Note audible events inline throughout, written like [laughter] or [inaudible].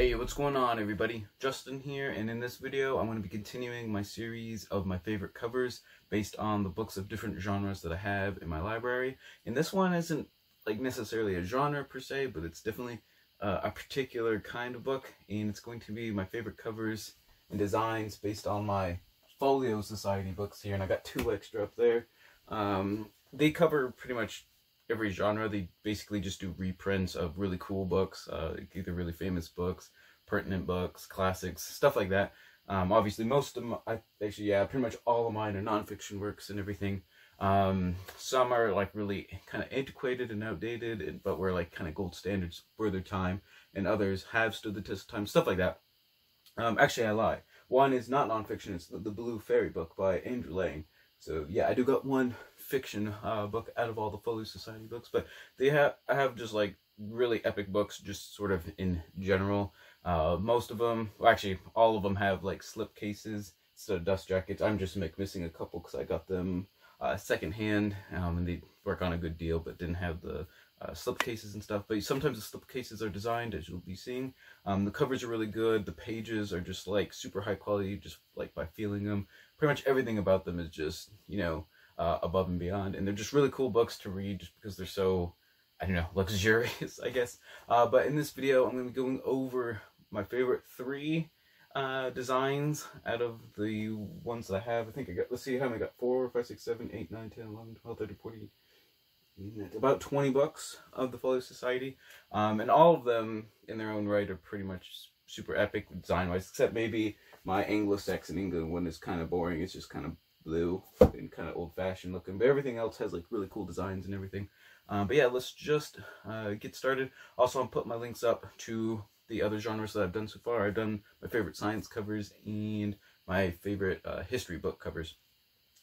Hey, what's going on everybody? Justin here, and in this video I'm going to be continuing my series of my favorite covers based on the books of different genres that I have in my library. And this one isn't like necessarily a genre per se, but it's definitely uh, a particular kind of book, and it's going to be my favorite covers and designs based on my Folio Society books here, and I got two extra up there. Um, they cover pretty much every genre. They basically just do reprints of really cool books, uh, either really famous books, pertinent books, classics, stuff like that. Um, obviously, most of them, I, actually, yeah, pretty much all of mine are nonfiction works and everything. Um, some are like really kind of antiquated and outdated, but were like kind of gold standards for their time, and others have stood the test of time, stuff like that. Um, actually, I lie. One is not nonfiction, it's the, the Blue Fairy book by Andrew Lang. So yeah, I do got one fiction uh, book out of all the Folio Society books, but they have I have just like really epic books, just sort of in general. Uh, most of them, well, actually, all of them have like slip cases instead of dust jackets. I'm just like missing a couple because I got them uh, secondhand, um, and they work on a good deal, but didn't have the uh, slip cases and stuff. But sometimes the slip cases are designed, as you'll be seeing. Um, the covers are really good. The pages are just like super high quality, just like by feeling them. Pretty much everything about them is just you know uh, above and beyond. And they're just really cool books to read just because they're so, I don't know, [laughs] luxurious, I guess. Uh, but in this video, I'm going to be going over my favorite three uh, designs out of the ones that I have. I think I got, let's see how many I got. 4, 5, 6, 7, 8, 9, 10, 11, 12, 13, 14, about 20 books of the Folio Society. Um, and all of them, in their own right, are pretty much super epic design-wise, except maybe my Anglo-Saxon England one is kind of boring. It's just kind of blue and kind of old fashioned looking, but everything else has like really cool designs and everything. Um, but yeah, let's just uh, get started. Also, I'm putting my links up to the other genres that I've done so far. I've done my favorite science covers and my favorite uh, history book covers.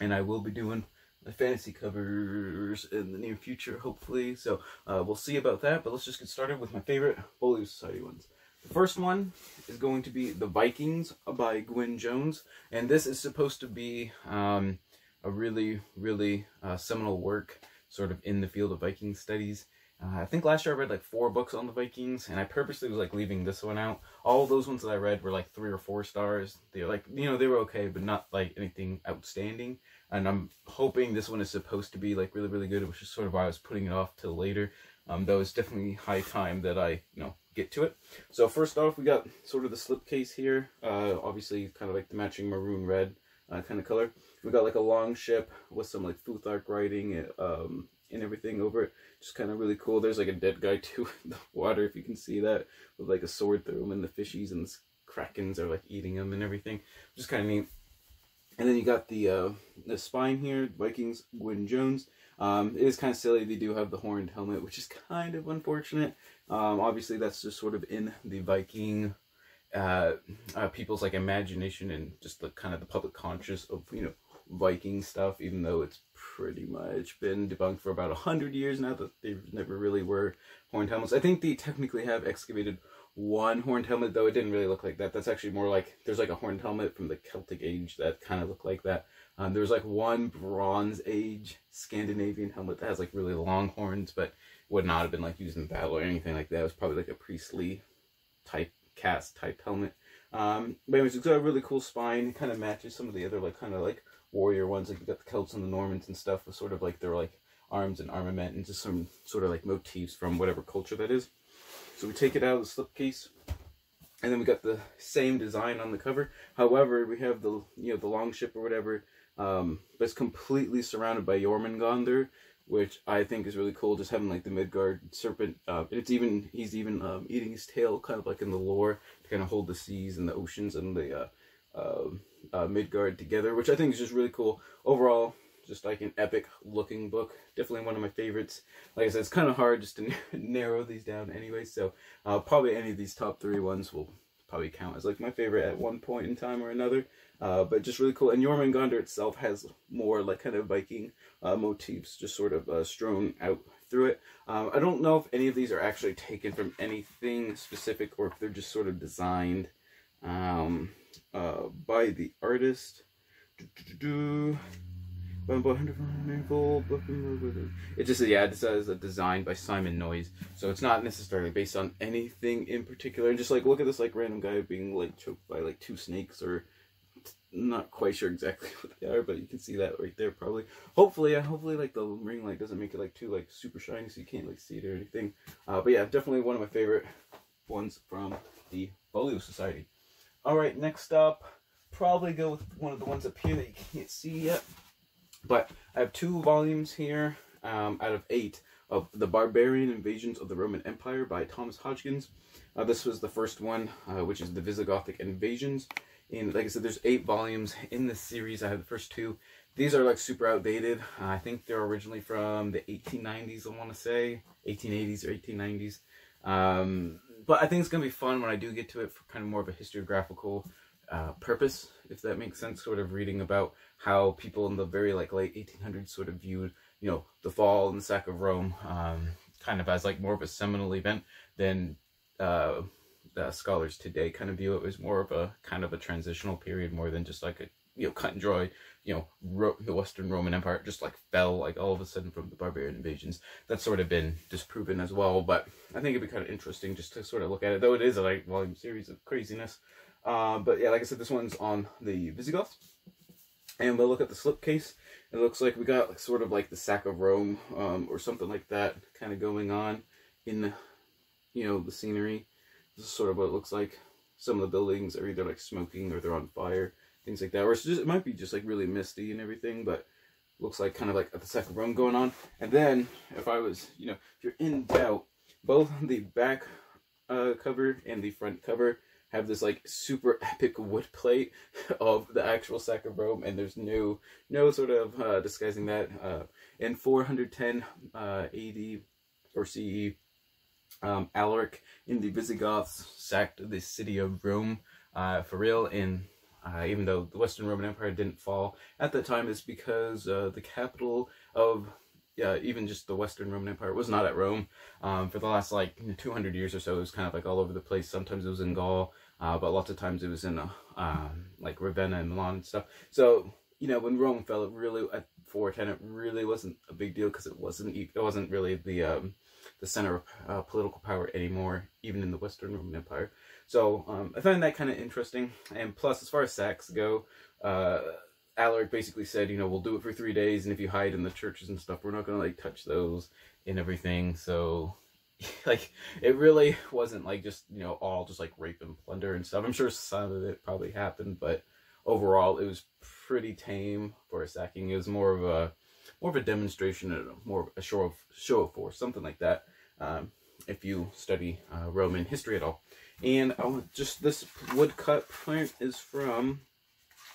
And I will be doing my fantasy covers in the near future, hopefully. So uh, we'll see about that, but let's just get started with my favorite Folio Society ones. The first one is going to be The Vikings by Gwyn Jones, and this is supposed to be um, a really, really uh, seminal work sort of in the field of Viking studies. Uh, I think last year I read like four books on the Vikings, and I purposely was like leaving this one out. All those ones that I read were like three or four stars. They're like, you know, they were okay, but not like anything outstanding. And I'm hoping this one is supposed to be like really, really good, which is sort of why I was putting it off till later. Um, though it's definitely high time that I, you know, get to it. So first off, we got sort of the slipcase here. Uh, obviously, kind of like the matching maroon red uh, kind of color. We got like a long ship with some like Futhark writing um, and everything over it. Just kind of really cool. There's like a dead guy [laughs] too in the water, if you can see that, with like a sword through him, and the fishies and the krakens are like eating him and everything. Just kind of neat. And then you got the uh, the spine here, Vikings, Gwyn Jones. Um, it is kind of silly. They do have the horned helmet, which is kind of unfortunate. Um, obviously, that's just sort of in the Viking uh, uh, people's like imagination and just the kind of the public conscious of you know Viking stuff. Even though it's pretty much been debunked for about a hundred years now that they never really were horned helmets. I think they technically have excavated one horned helmet, though it didn't really look like that. That's actually more like there's like a horned helmet from the Celtic Age that kind of looked like that. Um, there's like one Bronze Age Scandinavian helmet that has like really long horns, but would not have been like used in battle or anything like that. It was probably like a priestly type cast type helmet. Um, but anyways, it's got a really cool spine. It kind of matches some of the other like kind of like warrior ones. Like you got the Celts and the Normans and stuff with sort of like their like arms and armament and just some sort of like motifs from whatever culture that is. So we take it out of the slipcase. And then we got the same design on the cover. However, we have the you know the long ship or whatever, um, but it's completely surrounded by Jormungandr, which I think is really cool. Just having like the Midgard serpent, uh, and it's even he's even um, eating his tail, kind of like in the lore, to kind of hold the seas and the oceans and the uh, uh, uh, Midgard together, which I think is just really cool. Overall, just like an epic looking book. Definitely one of my favorites. Like I said, it's kind of hard just to [laughs] narrow these down anyway, so uh, probably any of these top three ones will probably count as like my favorite at one point in time or another. Uh, but just really cool. And Jormungandr itself has more like kind of Viking uh, motifs just sort of uh, strewn out through it. Um, I don't know if any of these are actually taken from anything specific or if they're just sort of designed um, uh, by the artist. It just yeah, it says a design by Simon Noyes, so it's not necessarily based on anything in particular. And just like look at this like random guy being like choked by like two snakes, or not quite sure exactly [laughs] what they are, but you can see that right there probably. Hopefully, yeah, hopefully like the ring light doesn't make it like too like super shiny, so you can't like see it or anything. Uh, but yeah, definitely one of my favorite ones from the Folio Society. All right, next up, probably go with one of the ones up here that you can't see yet. But I have two volumes here um, out of eight of The Barbarian Invasions of the Roman Empire by Thomas Hodgkins. Uh, this was the first one, uh, which is the Visigothic Invasions. And like I said, there's eight volumes in this series. I have the first two. These are like super outdated. Uh, I think they're originally from the 1890s, I want to say. 1880s or 1890s. Um, but I think it's going to be fun when I do get to it for kind of more of a historiographical uh, purpose, if that makes sense, sort of reading about how people in the very like late 1800s sort of viewed, you know, the fall and the sack of Rome um, kind of as like more of a seminal event than uh, scholars today kind of view it as more of a kind of a transitional period more than just like a you know cut and dry you know Ro the Western Roman Empire just like fell like all of a sudden from the barbarian invasions. That's sort of been disproven as well, but I think it'd be kind of interesting just to sort of look at it. Though it is a like volume series of craziness. Uh, but yeah, like I said, this one's on the Visigoths. And we'll look at the slipcase. It looks like we got like, sort of like the sack of Rome um, or something like that kind of going on in, the, you know, the scenery. This is sort of what it looks like. Some of the buildings are either like smoking or they're on fire, things like that. Or just, it might be just like really misty and everything, but looks like kind of like the sack of Rome going on. And then if I was, you know, if you're in doubt, both the back uh, cover and the front cover have this like super [laughs] epic wood plate [laughs] of the actual sack of Rome, and there's no no sort of uh, disguising that. Uh, in 410 uh, AD or CE, um, Alaric in the Visigoths sacked the city of Rome uh, for real. In uh, even though the Western Roman Empire didn't fall at that time, it's because uh, the capital of yeah, even just the Western Roman Empire was not at Rome. Um, for the last like 200 years or so, it was kind of like all over the place. Sometimes it was in Gaul, uh, but lots of times it was in uh, um, like Ravenna and Milan and stuff. So you know, when Rome fell, it really at 410, it really wasn't a big deal because it wasn't it wasn't really the um, the center of uh, political power anymore, even in the Western Roman Empire. So um, I find that kind of interesting. And plus, as far as sacks go, uh, Alaric basically said, you know, we'll do it for three days, and if you hide in the churches and stuff, we're not gonna like touch those and everything. So, [laughs] like, it really wasn't like just you know all just like rape and plunder and stuff. I'm sure some of it probably happened, but overall, it was pretty tame for a sacking. It was more of a more of a demonstration and more of a show of show of force, something like that. Um, if you study uh, Roman history at all, and oh, just this woodcut print is from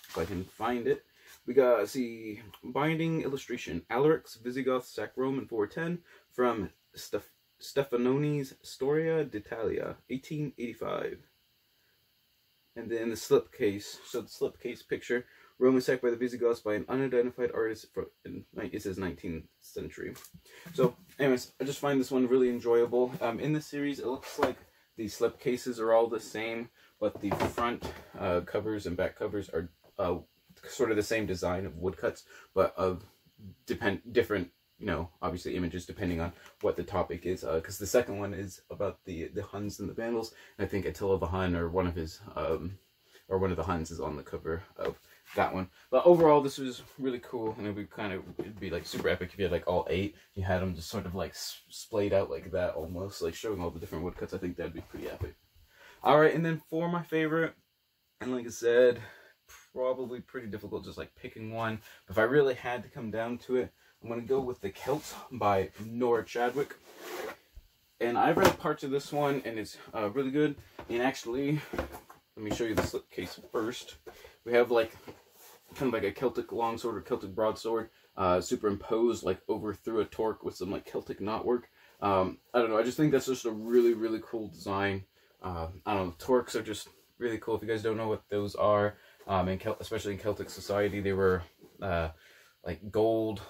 if I can find it. We got, see, binding illustration, Alaric's Visigoth Sac Roman 410 from Steph Stefanoni's Storia d'Italia, 1885. And then the slipcase, so the slipcase picture, Roman sacked by the Visigoths by an unidentified artist from, it says 19th century. So, anyways, I just find this one really enjoyable. Um, in the series, it looks like the slipcases are all the same, but the front uh, covers and back covers are uh, sort of the same design of woodcuts, but of depend different, you know, obviously images depending on what the topic is. Because uh, the second one is about the the Huns and the Vandals, and I think Attila the Hun or one of his um, or one of the Huns is on the cover of that one. But overall, this was really cool, and it would kind of it'd be like super epic if you had like all eight. You had them just sort of like splayed out like that, almost like showing all the different woodcuts. I think that'd be pretty epic. All right, and then for my favorite, and like I said, probably pretty difficult just like picking one. If I really had to come down to it, I'm going to go with The Celt by Nora Chadwick. And I've read parts of this one, and it's uh, really good. And actually, let me show you the slipcase first. We have like kind of like a Celtic longsword or Celtic broadsword uh, superimposed like over through a torque with some like Celtic knotwork. Um, I don't know. I just think that's just a really, really cool design. Uh, I don't know. Torques are just really cool. If you guys don't know what those are, um, in Kel- especially in Celtic society, they were uh, like gold.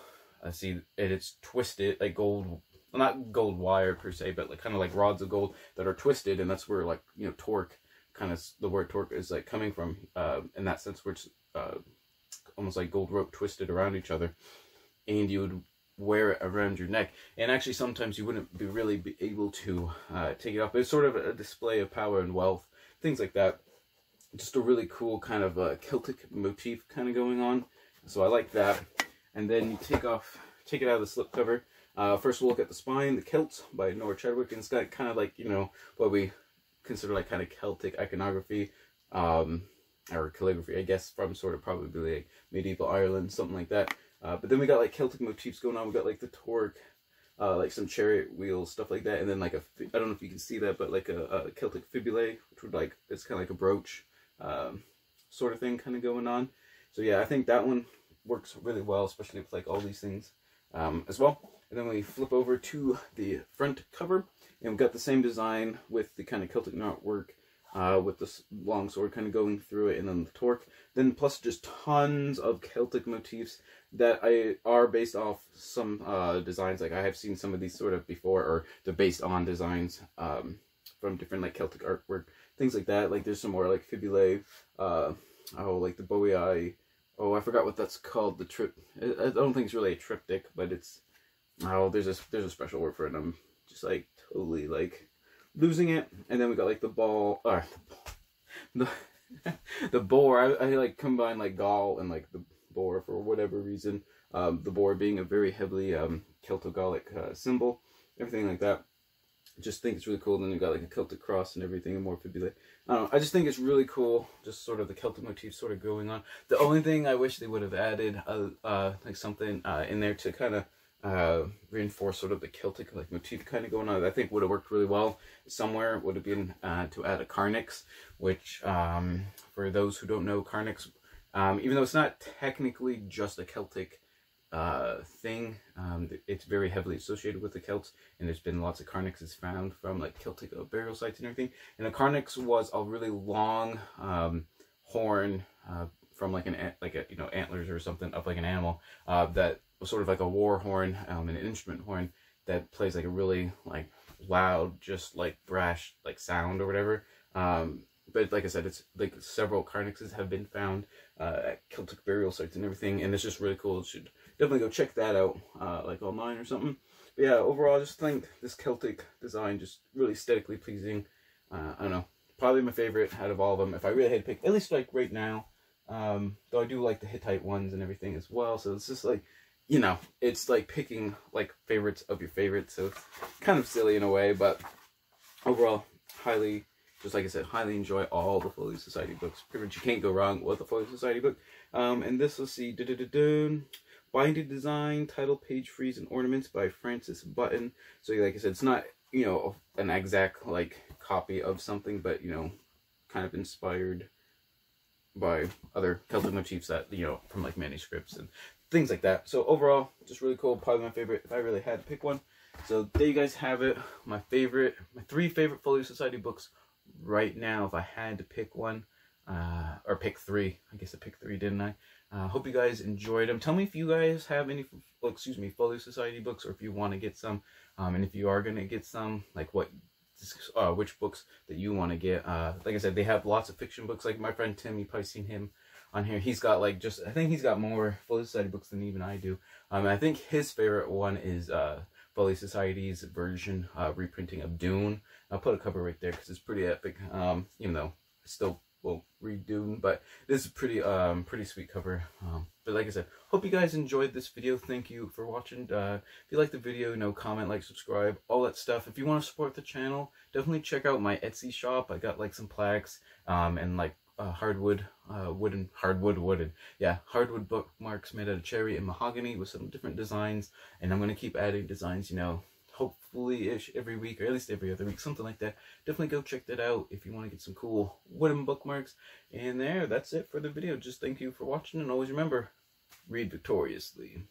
I see it, it's twisted like gold, not gold wire per se, but like kind of like rods of gold that are twisted, and that's where like you know torque kind of the word torque is like coming from uh, in that sense, which uh, almost like gold rope twisted around each other, and you would wear it around your neck. And actually, sometimes you wouldn't be really be able to uh, take it off. It's sort of a display of power and wealth, things like that. Just a really cool kind of Celtic motif kind of going on. So I like that. And then you take off, take it out of the slipcover. Uh, first we'll look at the spine, the Celt by Nora Chadwick. And it's got kind of like, you know, what we consider like kind of Celtic iconography. Um, or calligraphy, I guess, from sort of probably like medieval Ireland, something like that. Uh, but then we got like Celtic motifs going on. We got like the torque, uh, like some chariot wheels, stuff like that. And then like a, I don't know if you can see that, but like a, a Celtic fibulae, which would like, it's kind of like a brooch um, sort of thing kind of going on. So yeah, I think that one works really well, especially with like all these things um, as well. And then we flip over to the front cover and we've got the same design with the kind of Celtic knot work uh, with the long sword kind of going through it and then the torque. Then plus just tons of Celtic motifs that I are based off some uh, designs. Like I have seen some of these sort of before or they're based on designs um, from different like Celtic artwork. Things like that. Like there's some more like fibulae. Uh, oh, like the Bowie eye. Oh, I forgot what that's called. The trip. I don't think it's really a triptych, but it's. Oh, there's a there's a special word for it. I'm just like totally like losing it. And then we got like the ball, or [laughs] the the boar. I, I like combine like Gaul and like the boar for whatever reason. Um, the boar being a very heavily um, Celto-Gallic uh, symbol, everything like that. Just think it's really cool. Then you've got like a Celtic cross and everything, and more fibulae. I don't know. I just think it's really cool. Just sort of the Celtic motif sort of going on. The only thing I wish they would have added, uh, uh like something uh, in there to kind of uh, reinforce sort of the Celtic like motif kind of going on. I think would have worked really well somewhere would have been uh, to add a Carnyx, which um, for those who don't know, Carnyx, um, even though it's not technically just a Celtic uh, thing, um, it's very heavily associated with the Celts, and there's been lots of Carnyxes found from like Celtic burial sites and everything. And the Carnyx was a really long um, horn uh, from like an like a you know antlers or something of like an animal uh, that was sort of like a war horn, um, an instrument horn that plays like a really like loud, just like brash like sound or whatever. Um, but like I said, it's like several carnyxes have been found uh, at Celtic burial sites and everything, and it's just really cool. You should definitely go check that out, uh, like online or something. But yeah, overall, I just think this Celtic design just really aesthetically pleasing. Uh, I don't know, probably my favorite out of all of them. If I really had to pick, at least like right now, um, though I do like the Hittite ones and everything as well. So it's just like you know, it's like picking like favorites of your favorites, so it's kind of silly in a way, but overall, highly, just like I said, highly enjoy all the Folio Society books. Pretty much you can't go wrong with the Folio Society book. Um, and this, da da. Binding Design, Title Page Frieze and Ornaments by Francis Button. So like I said, it's not, you know, an exact like copy of something, but you know, kind of inspired by other Celtic motifs that, you know, from like manuscripts and things like that. So overall, just really cool. Probably my favorite if I really had to pick one. So there you guys have it. My favorite, my three favorite Folio Society books right now. If I had to pick one, uh, or pick three. I guess I picked three, didn't I? Uh, hope you guys enjoyed them. Tell me if you guys have any, well, excuse me, Folio Society books, or if you want to get some. Um, and if you are gonna get some, like what, uh, which books that you want to get. Uh, like I said, they have lots of fiction books. Like my friend Tim, you probably seen him on here. He's got like just I think he's got more Folio Society books than even I do. Um, I think his favorite one is uh Folio Society's version uh, reprinting of Dune. I'll put a cover right there because it's pretty epic. Um, even though I still will read Dune, but this is pretty um pretty sweet cover. Um, but like I said, hope you guys enjoyed this video. Thank you for watching. Uh, if you like the video, you know, comment, like, subscribe, all that stuff. If you want to support the channel, definitely check out my Etsy shop. I got like some plaques um and like uh, hardwood, uh, wooden, hardwood, wooden, yeah, hardwood bookmarks made out of cherry and mahogany with some different designs, and I'm going to keep adding designs, you know, hopefully ish every week, or at least every other week, something like that. Definitely go check that out if you want to get some cool wooden bookmarks. And there, that's it for the video. Just thank you for watching, and always remember, read victoriously.